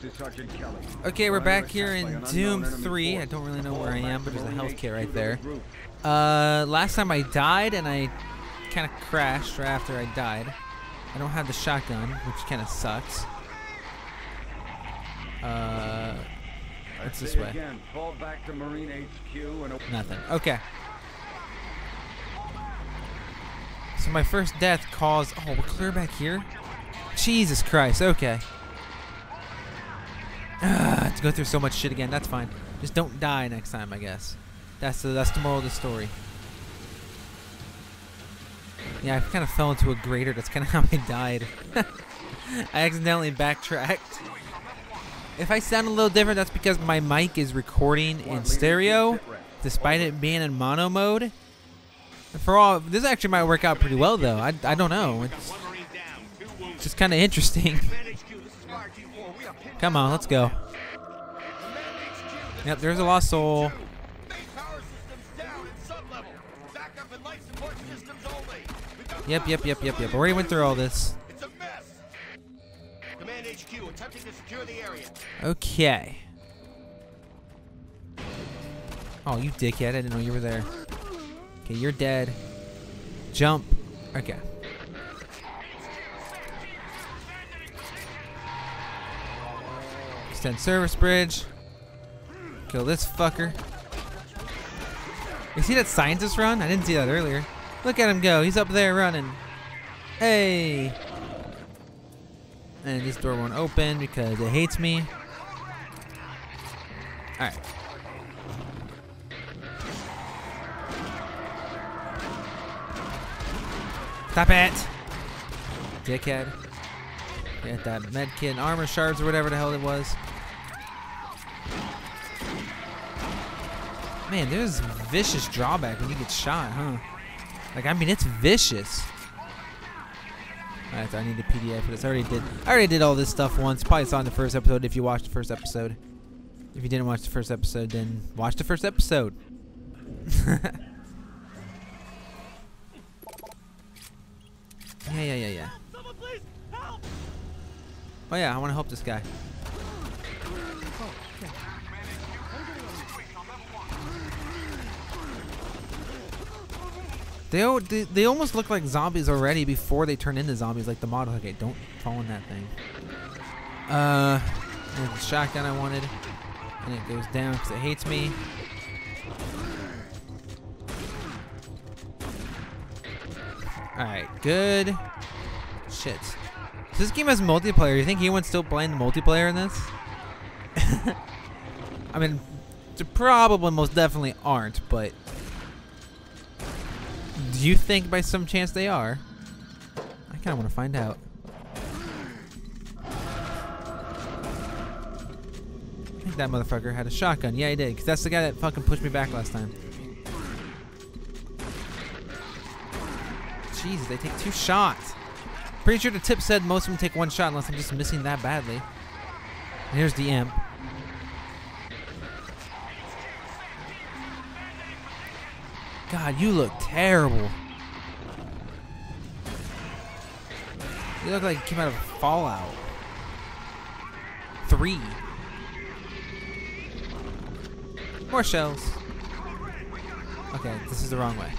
This is Sergeant Kelly. Okay, we're back here in Doom 3. I don't really know where I am, but there's a health kit right there. Uh, last time I died and I kind of crashed right after I died. I don't have the shotgun, which kind of sucks. Uh, I what's say this way? Again, fall back to Marine HQ and o- Nothing. Okay. So my first death caused. Oh, we're clear back here. Jesus Christ. Okay. Ah, to go through so much shit again. That's fine. Just don't die next time, I guess. That's the that's the moral of the story. Yeah, I kind of fell into a grater. That's kind of how I died. I accidentally backtracked. If I sound a little different, that's because my mic is recording in stereo, despite it being in mono mode. For all, this actually might work out pretty well, though. I, I don't know. It's just kind of interesting. Come on, let's go. Yep, there's a lost soul. Yep, yep, yep, yep, yep. Already went through all this. Okay. Oh, you dickhead. I didn't know you were there. Okay, you're dead. Jump. Okay. Extend service bridge. Kill this fucker. You see that scientist run? I didn't see that earlier. Look at him go. He's up there running. Hey. And this door won't open because it hates me. Alright. Stop it! Dickhead. Get that medkit armor shards or whatever the hell it was. Man, there's vicious drawback when you get shot, huh? Like, I mean, it's vicious. Alright, I need the PDF for this. I already did. I already did all this stuff once. Probably saw in the first episode if you watched the first episode. If you didn't watch the first episode, then watch the first episode. yeah, yeah, yeah, yeah. Oh yeah, I want to help this guy. They, they they almost look like zombies already before they turn into zombies, like the model. Okay, don't fall in that thing. Uh, the shotgun I wanted, and it goes down because it hates me. All right, good. Shit. So this game has multiplayer. You think anyone's still playing the multiplayer in this? I mean, probably most definitely aren't, but do you think by some chance they are? I kind of want to find out. I think that motherfucker had a shotgun. Yeah, he did, because that's the guy that fucking pushed me back last time. Jesus, they take two shots. Pretty sure the tip said most of them take one shot unless I'm just missing that badly. And here's the imp. God, you look terrible. You look like you came out of Fallout. Three. More shells. Okay, this is the wrong way.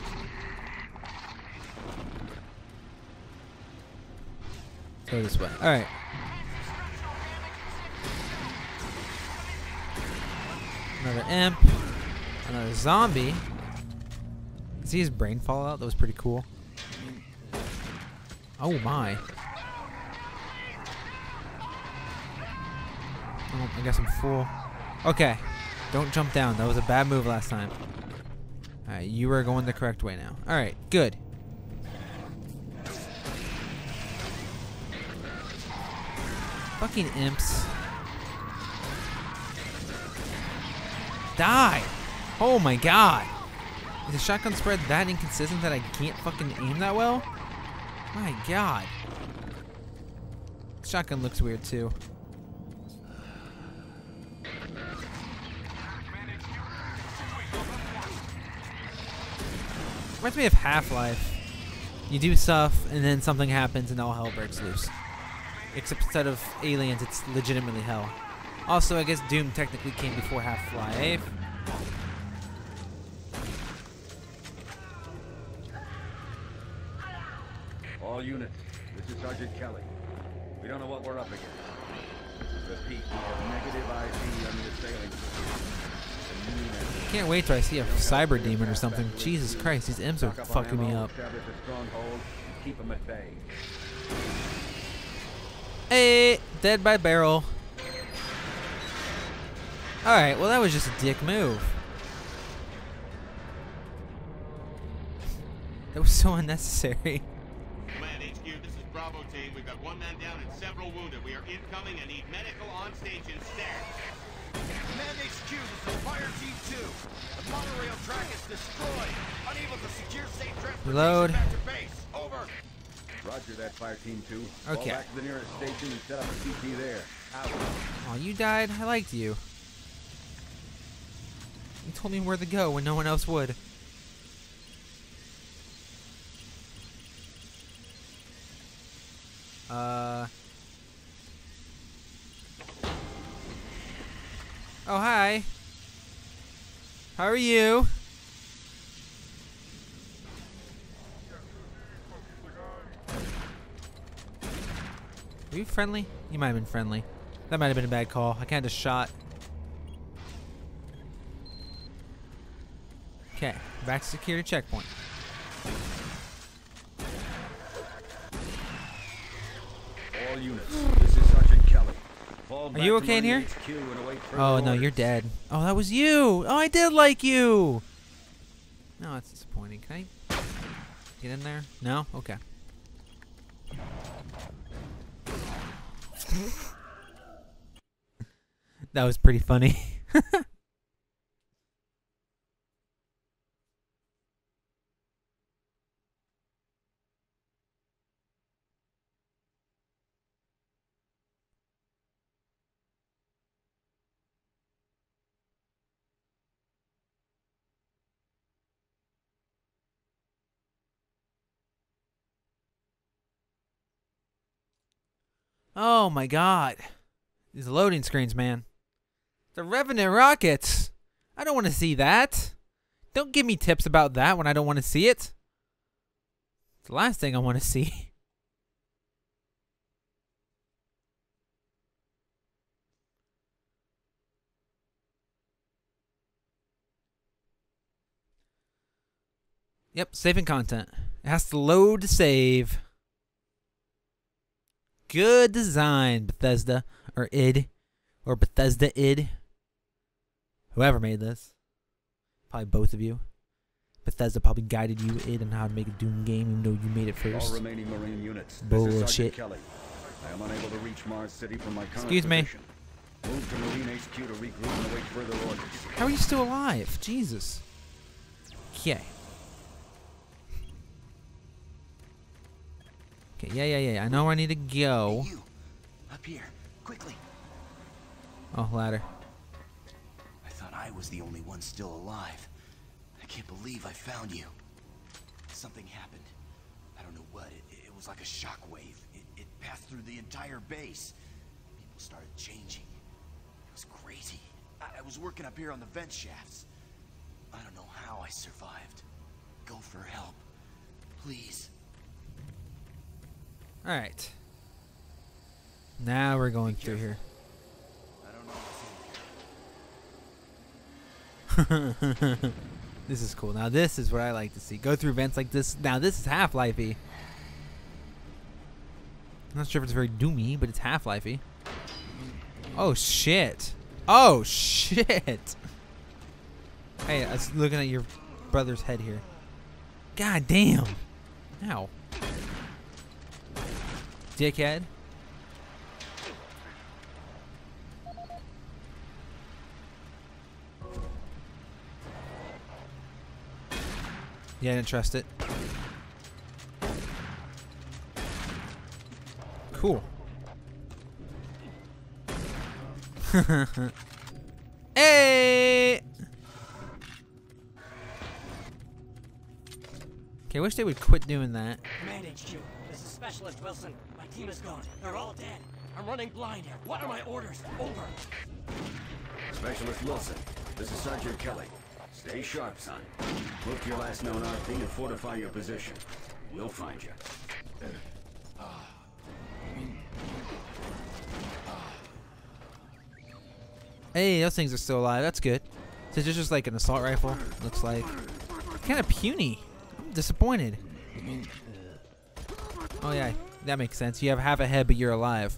Go this way. Alright. Another imp. Another zombie. See his brain fall out? That was pretty cool. Oh my. Oh, I guess I'm full. Okay. Don't jump down. That was a bad move last time. Alright, you are going the correct way now. Alright, good. Fucking imps. Die! Oh my god! Is the shotgun spread that inconsistent that I can't fucking aim that well? My god. Shotgun looks weird too. Reminds me of Half-Life. You do stuff, and then something happens, and all hell breaks loose. Except instead of aliens, it's legitimately hell. Also, I guess Doom technically came before Half-Life. All units, this is Sergeant Kelly. We don't know what we're up against. Repeat, we have negative ID on the assailing. Can't wait till I see a cyber demon or something. Jesus Christ, these M's are Stock up on fucking me up. Establish a stronghold and keep them at bay. Hey, dead by barrel. Alright, well that was just a dick move. That was so unnecessary. Got one man down and several wounded. We are incoming and need medical on station stat. Command HQ, this is Fire Team 2. The monorail track is destroyed. Unable to secure safe transportation Reload. back to base. Over. Roger that, Fire Team 2. Fall Okay. back to the nearest station and set up a CT there. Out. Oh, you died? I liked you. You told me where to go when no one else would. Uh. Oh, hi. How are you? Are you friendly? You might have been friendly. That might have been a bad call. I kind of shot. Okay, back to security checkpoint. All units, this is Sergeant Kelly. Back you okay in here? HQ and await further Oh no, you're dead. Oh, that was you. Oh, I did like you. No, that's disappointing. Can I get in there? No. Okay. that was pretty funny. Oh my god. These loading screens, man. The Revenant rockets. I don't want to see that. Don't give me tips about that when I don't want to see it. It's the last thing I want to see. Yep, saving content. It has to load to save. Good design, Bethesda or id or Bethesda id. Whoever made this, probably both of you. Bethesda probably guided you id on how to make a Doom game, even though you made it first. All remaining Marine units. Bullshit. I am unable to reach Mars City from my current Excuse me. position. Move to Marine HQ to regroup and await further orders. How are you still alive? Jesus. Okay. Okay, yeah, yeah, yeah. I know where I need to go. You. Up here. Quickly. Oh, ladder. I thought I was the only one still alive. I can't believe I found you. Something happened. I don't know what. It, it was like a shockwave. It, it passed through the entire base. People started changing. It was crazy. I, I was working up here on the vent shafts. I don't know how I survived. Go for help. Please. Alright. Now we're going through here. This is cool. Now this is what I like to see. Go through events like this. Now this is Half-Life-y. I'm not sure if it's very doomy, but it's Half-Life-y. Oh shit. Oh shit. Hey, I was looking at your brother's head here. God damn. Ow. Dickhead. Yeah, I didn't trust it. Cool. hey! Okay, I wish they would quit doing that. This is Specialist Wilson. My team is gone. They're all dead. I'm running blind here. What are my orders? Over. Specialist Wilson, this is Sergeant Kelly. Stay sharp, son. Look your last known RP and fortify your position. We'll find you. Hey, those things are still alive. That's good. So it's just like an assault rifle. Looks like kind of puny. I'm disappointed. Oh yeah, that makes sense. You have half a head, but you're alive.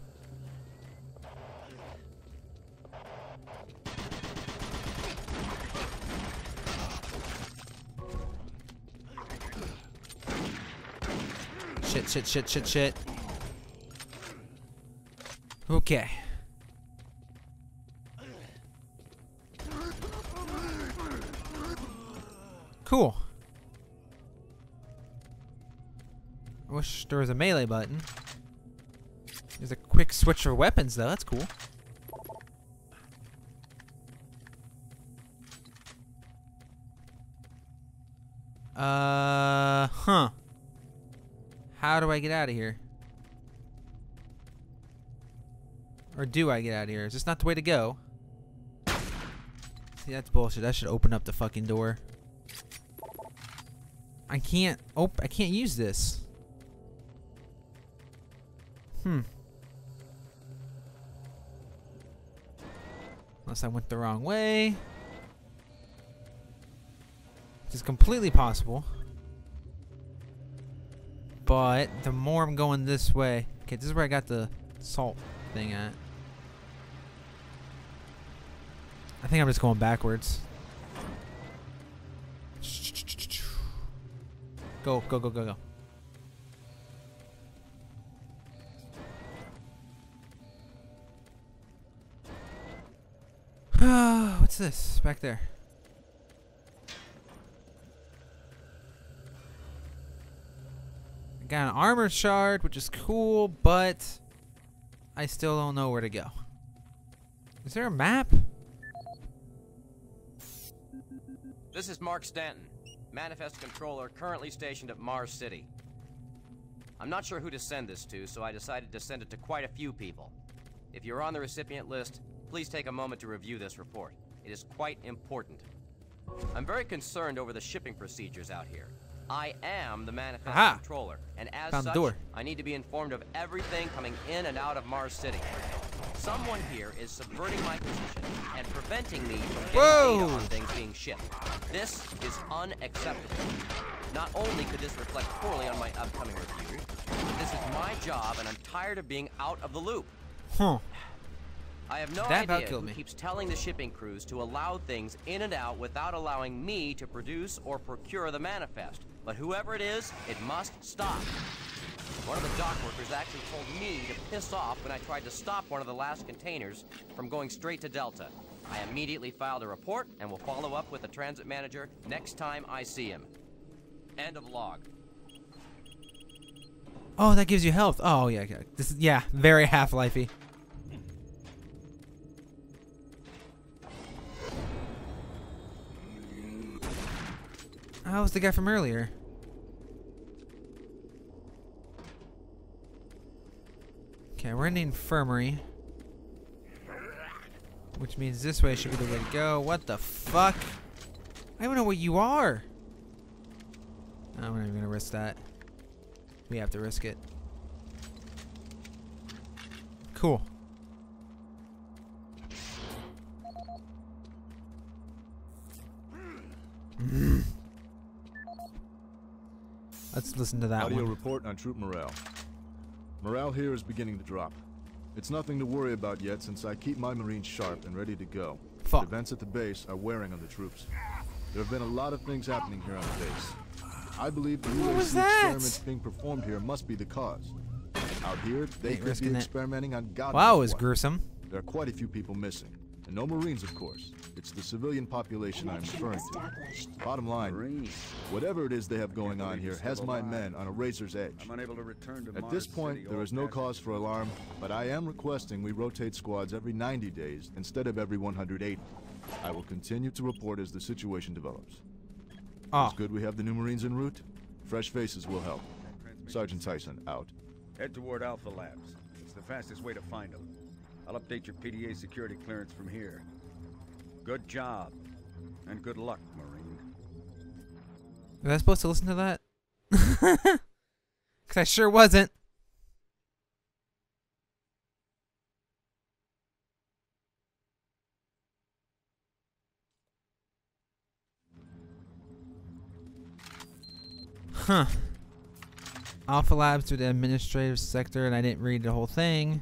Shit, shit, shit, shit, shit. Okay. Cool. Wish there was a melee button. There's a quick switch for weapons, though. That's cool. Uh, huh. How do I get out of here? Or do I get out of here? Is this not the way to go? See, that's bullshit. That should open up the fucking door. I can't. Oh, I can't use this. Hmm. Unless I went the wrong way. Which is completely possible. But the more I'm going this way. Okay, this is where I got the salt thing at. I think I'm just going backwards. Go, go, go, go, go. This back there? I got an armor shard, which is cool, but I still don't know where to go. Is there a map? This is Mark Stanton, Manifest Controller currently stationed at Mars City. I'm not sure who to send this to, so I decided to send it to quite a few people. If you're on the recipient list, please take a moment to review this report. It is quite important. I'm very concerned over the shipping procedures out here. I am the Manifest Aha. Controller, and as Found such, door. I need to be informed of everything coming in and out of Mars City. Someone here is subverting my position and preventing me from getting Whoa. data on things being shipped. This is unacceptable. Not only could this reflect poorly on my upcoming review, but this is my job and I'm tired of being out of the loop. Huh. I have no That idea who me. keeps telling the shipping crews to allow things in and out without allowing me to produce or procure the manifest. But whoever it is, it must stop. One of the dock workers actually told me to piss off when I tried to stop one of the last containers from going straight to Delta. I immediately filed a report and will follow up with the transit manager next time I see him. End of log. Oh, that gives you health. Oh yeah, yeah. This is yeah, very Half-Lifey. Oh, was the guy from earlier. Okay, we're in the infirmary. Which means this way should be the way to go. What the fuck? I don't know what you are. I'm not even gonna risk that. We have to risk it. Cool. Mm. Let's listen to that Audio one. report on troop morale. Morale here is beginning to drop. It's nothing to worry about yet since I keep my Marines sharp and ready to go. Fuck. The events at the base are wearing on the troops. There have been a lot of things happening here on the base. I believe the UAC experiments being performed here must be the cause. Out here, they Ain't could be it. experimenting on God Wow, it was gruesome. There are quite a few people missing. And no Marines, of course. It's the civilian population I'm referring to. Bottom line, whatever it is they have going on here has my men on a razor's edge. I'm unable to return to At this point, City, there all is no cause for alarm, but I am requesting we rotate squads every 90 days instead of every 180. I will continue to report as the situation develops. Ah. It's good we have the new Marines en route. Fresh faces will help. Sergeant Tyson, out. Head toward Alpha Labs. It's the fastest way to find them. I'll update your PDA security clearance from here. Good job. And good luck, Marine. Was I supposed to listen to that? Because I sure wasn't. Huh. Alpha Labs to the administrative sector, and I didn't read the whole thing.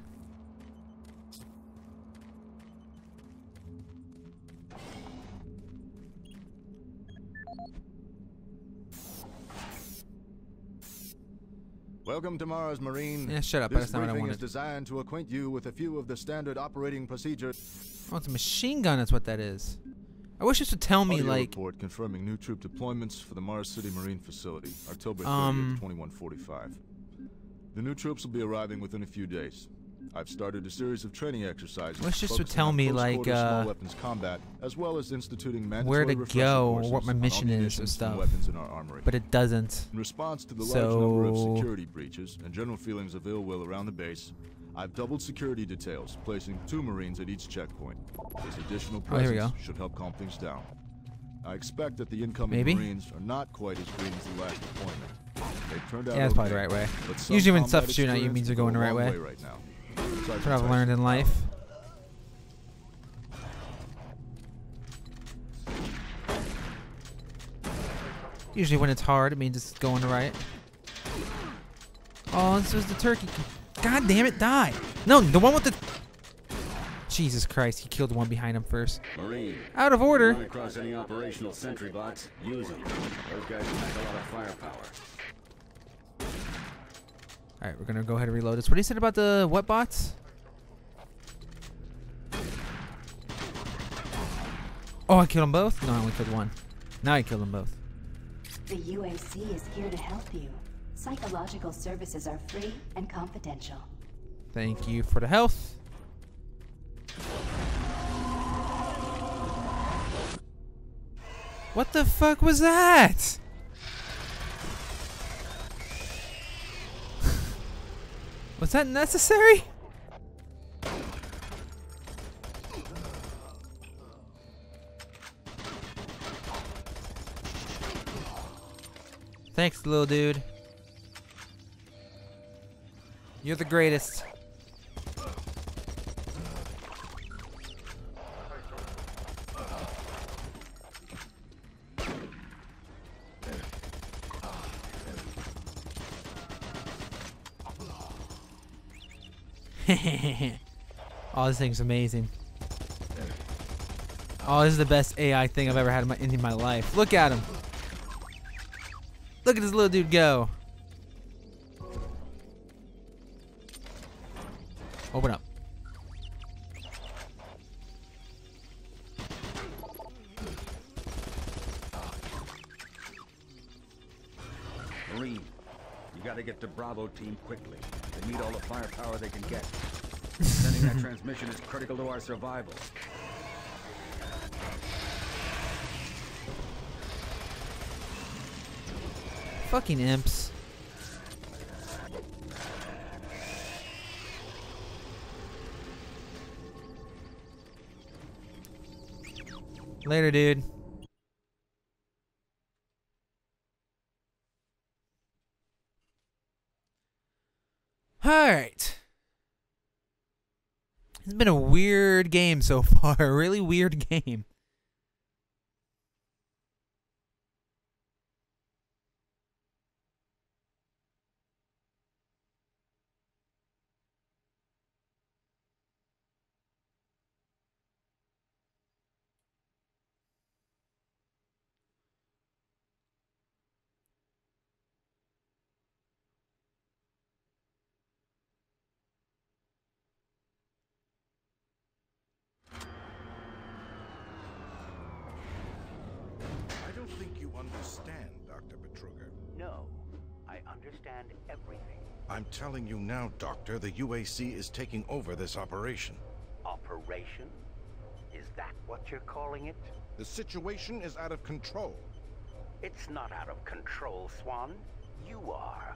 Welcome to Mars, Marine. Yeah, shut up. This That's not what I briefing is designed to acquaint you with a few of the standard operating procedures. Oh, it's a machine gun. That's what that is. I wish this would tell me, Audio like, report confirming new troop deployments for the Mars City Marine facility, October 30th, Um, 2145. The new troops will be arriving within a few days. I've started a series of training exercises. Would focusing tell me, like, uh, weapons combat, as well as instituting where to go or what my mission is or stuff. Weapons in our armory. but it doesn't. In response to the large number of security breaches and general feelings of ill will around the base, I've doubled security details, placing two Marines at each checkpoint. This additional Oh, presence go. should help calm things down. I expect that the incoming Maybe? Marines are not quite as green as the last deployment. They've turned out Yeah, that's probably the right way. Usually when stuff's shooting at you means you're going the right long way. right now. That's what I've Tyson, learned in life. Usually when it's hard, it means it's going right. Oh, this was the turkey. God damn it, die! No, the one with the... Jesus Christ, he killed the one behind him first. Marine. Out of Run order. across any operational sentry bots, use them. Those guys pack a lot of firepower. Alright, we're gonna go ahead and reload this. What do you said about the what bots? Oh, I killed them both? No, I only killed one. Now I killed them both. The UAC is here to help you. Psychological services are free and confidential. Thank you for the health. What the fuck was that? Was that necessary? Thanks, little dude. You're the greatest. oh, this thing's amazing. Oh, this is the best AI thing I've ever had in my, in my life. Look at him. Look at this little dude go. Open up. Marine, you gotta get to Bravo team quickly. Need all the firepower they can get. Sending that transmission is critical to our survival. Fucking imps. Later, dude. Alright. It's been a weird game so far. A really weird game. Telling you now, Doctor, the UAC is taking over this operation. Operation? Is that what you're calling it? The situation is out of control. It's not out of control, Swan. You are.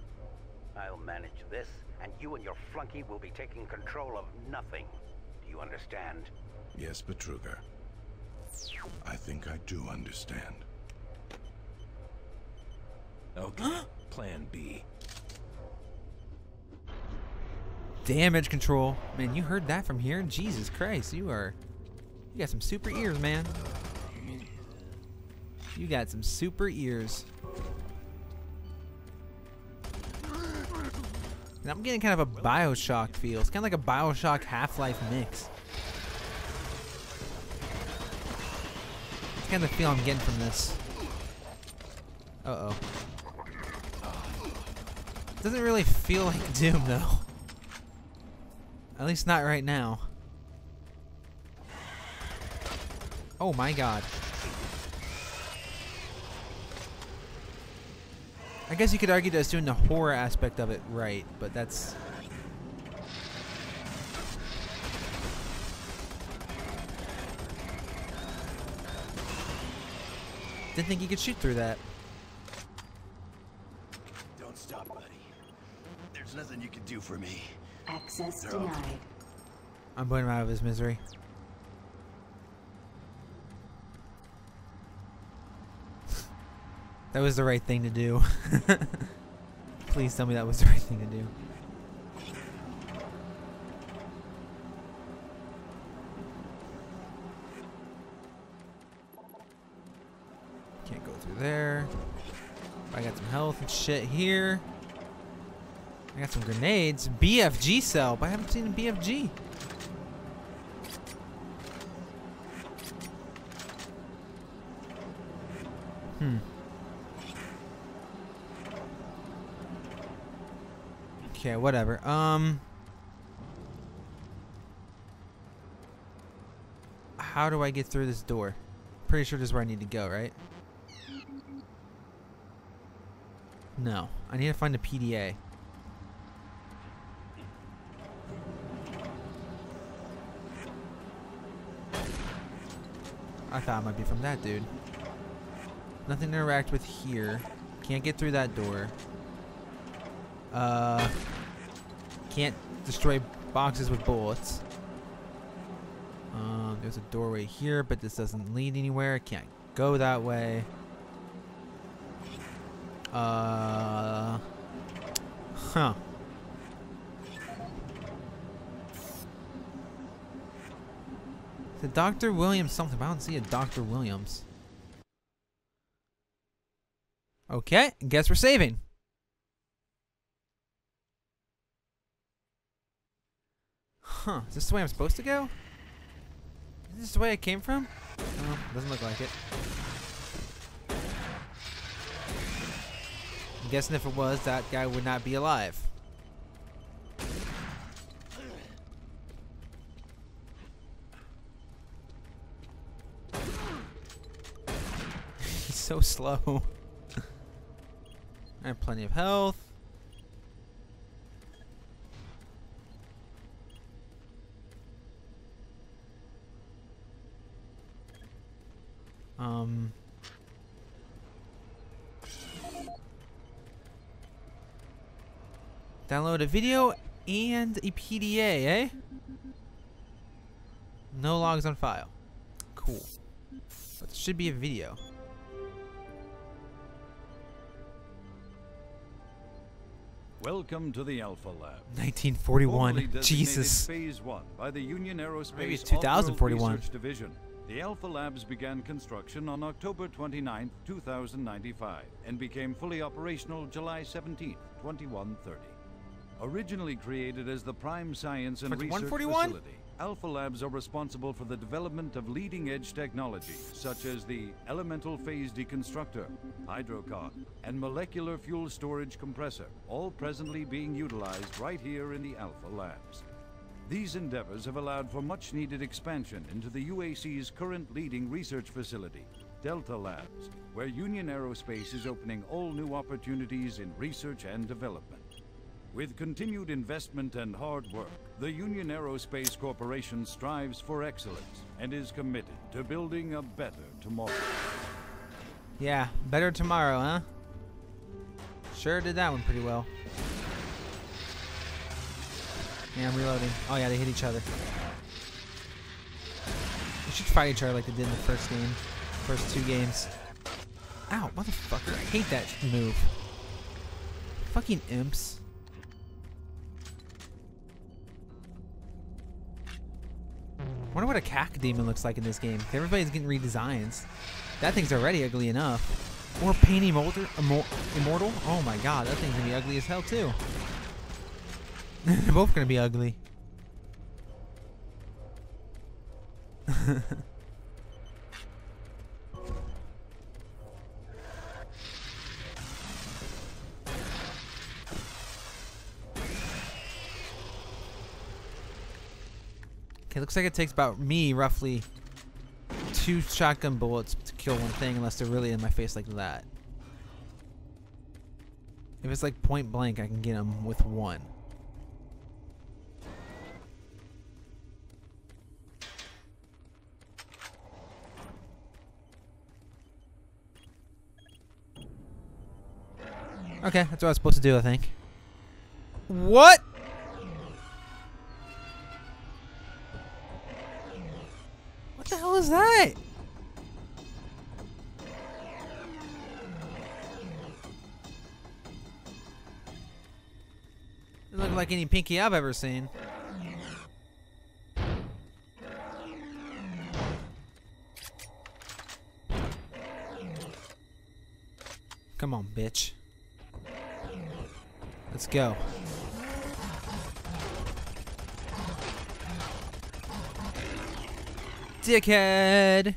I'll manage this, and you and your flunky will be taking control of nothing. Do You understand? Yes, Betruger. I think I do understand. Okay, plan B. Damage control. Man, you heard that from here? Jesus Christ, you are... You got some super ears, man. You got some super ears. And I'm getting kind of a Bioshock feel. It's kind of like a Bioshock Half-Life mix. It's kind of the feel I'm getting from this. Uh-oh. Doesn't really feel like Doom, though. At least not right now. Oh my god. I guess you could argue that it's doing the horror aspect of it right, but that's... Didn't think you could shoot through that. Don't stop, buddy. There's nothing you can do for me. Access denied. I'm putting him out of his misery. that was the right thing to do. Please tell me that was the right thing to do. Can't go through there. I got some health and shit here. I got some grenades. BFG cell, but I haven't seen a BFG. Hmm. Okay, whatever. Um. How do I get through this door? Pretty sure this is where I need to go, right? No. I need to find a PDA. Thought it might be from that dude. Nothing to interact with here. Can't get through that door. Uh, can't destroy boxes with bullets. Um, there's a doorway here, but this doesn't lead anywhere. Can't go that way. Uh, huh. The Dr. Williams something, I don't see a Dr. Williams. Okay, guess we're saving. Huh, is this the way I'm supposed to go? Is this the way I came from? Doesn't look like it. I'm guessing if it was, that guy would not be alive. He's so slow. I have plenty of health. Um. Download a video and a PDA, eh? No logs on file. Cool. But should be a video. Welcome to the Alpha Lab. 1941. Jesus. Phase 1 by the Union Aerospace Maybe it's 2041. Research Division. The Alpha Labs began construction on October 29, 2095, and became fully operational July 17, 2130. Originally created as the Prime Science and Research 141? Facility, Alpha Labs are responsible for the development of leading-edge technology, such as the Elemental Phase Deconstructor, Hydrocon, and Molecular Fuel Storage Compressor, all presently being utilized right here in the Alpha Labs. These endeavors have allowed for much-needed expansion into the UAC's current leading research facility, Delta Labs, where Union Aerospace is opening all new opportunities in research and development. With continued investment and hard work, the Union Aerospace Corporation strives for excellence and is committed to building a better tomorrow. Yeah, better tomorrow, huh? Sure did that one pretty well. Yeah, I'm reloading. Oh yeah, they hit each other. They should fight each other like they did in the first game. First two games. Ow, motherfucker. I hate that move. Fucking imps. Wonder what a Cacodemon looks like in this game. Everybody's getting redesigns. That thing's already ugly enough. Or Pain Immortal? Immortal? Oh my god, that thing's gonna be ugly as hell too. They're both gonna be ugly. Okay, looks like it takes about me roughly two shotgun bullets to kill one thing unless they're really in my face like that. If it's like point blank, I can get them with one. Okay, that's what I was supposed to do, I think. What? The that? Doesn't look like any pinky I've ever seen. Come on, bitch. Let's go. Dickhead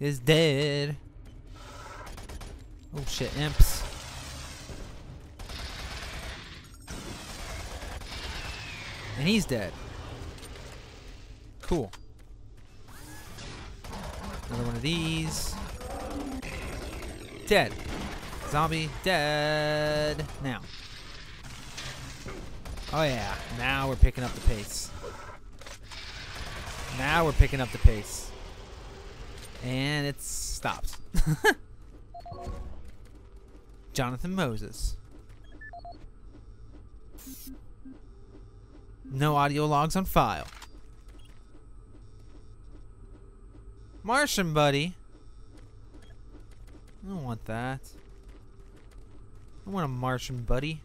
is dead. Oh shit, imps. And he's dead. Cool. Another one of these. Dead. Zombie dead. Now. Oh yeah, now we're picking up the pace. Now we're picking up the pace. And it stopped. Jonathan Moses. No audio logs on file. Martian buddy. I don't want that. I want a Martian buddy.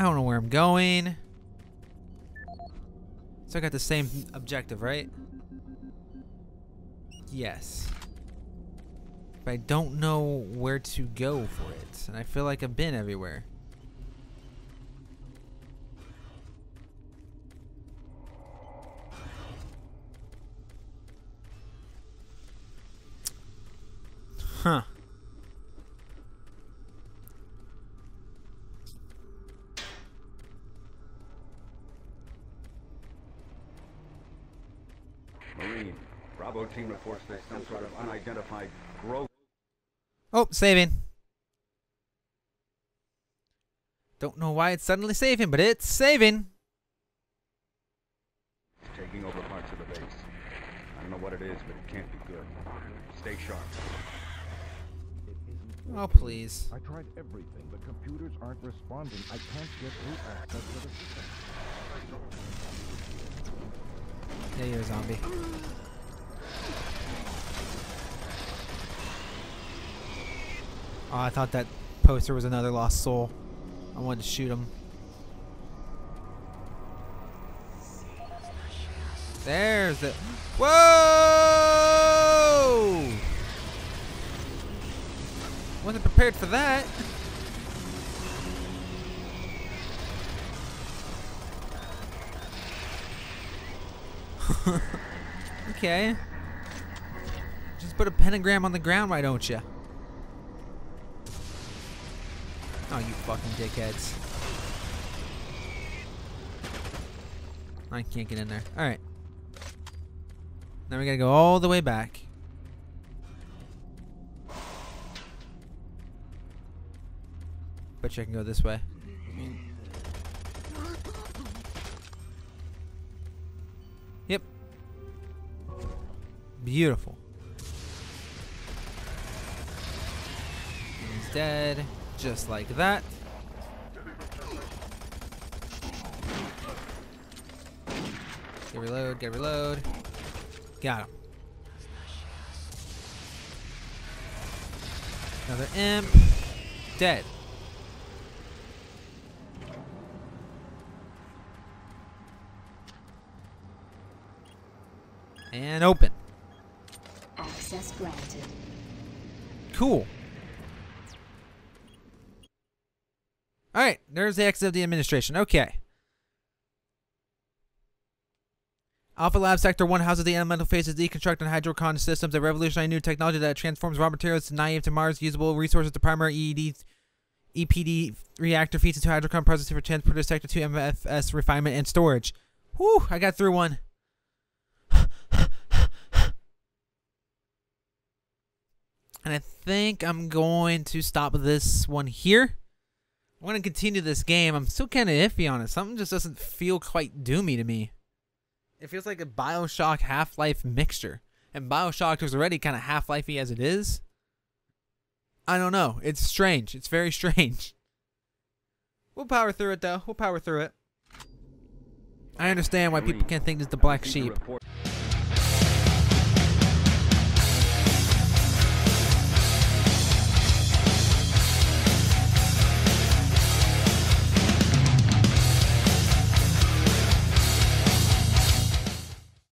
I don't know where I'm going. So I got the same objective, right? Yes. But I don't know where to go for it. And I feel like I've been everywhere. Huh. Bravo team there's some sort of unidentified growth. Oh, saving. Don't know why it's suddenly saving, but it's saving. taking over parts of the base. I don't know what it is, but it can't be good. Stay sharp. Oh, please. I tried everything. The computers aren't responding. I can't get root access to the system. Yeah, you're a zombie. Oh, I thought that poster was another lost soul. I wanted to shoot him. There's the. Whoa! Wasn't prepared for that. okay. Just put a pentagram on the ground, why don't you? fucking dickheads. I can't get in there. Alright. Now we gotta go all the way back. Bet you I can go this way. Yep. Beautiful. He's dead. Just like that. Get reload, get reload. Got him. Another imp. Dead. And open. Access granted. Cool. Alright, there's the exit of the administration. Okay. Alpha Lab Sector 1 houses the elemental phases deconstruct and hydrocon systems, a revolutionary new technology that transforms raw materials to naive to Mars usable resources to primary EED, EPD reactor feeds into hydrocon processing for transporter sector 2 MFS refinement and storage. Whew, I got through one. And I think I'm going to stop this one here. I'm going to continue this game. I'm still kind of iffy on it. Something just doesn't feel quite doomy to me. It feels like a Bioshock Half Life mixture. And Bioshock was already kind of Half Lifey as it is. I don't know. It's strange. It's very strange. We'll power through it, though. We'll power through it. I understand why people can't think it's the black sheep.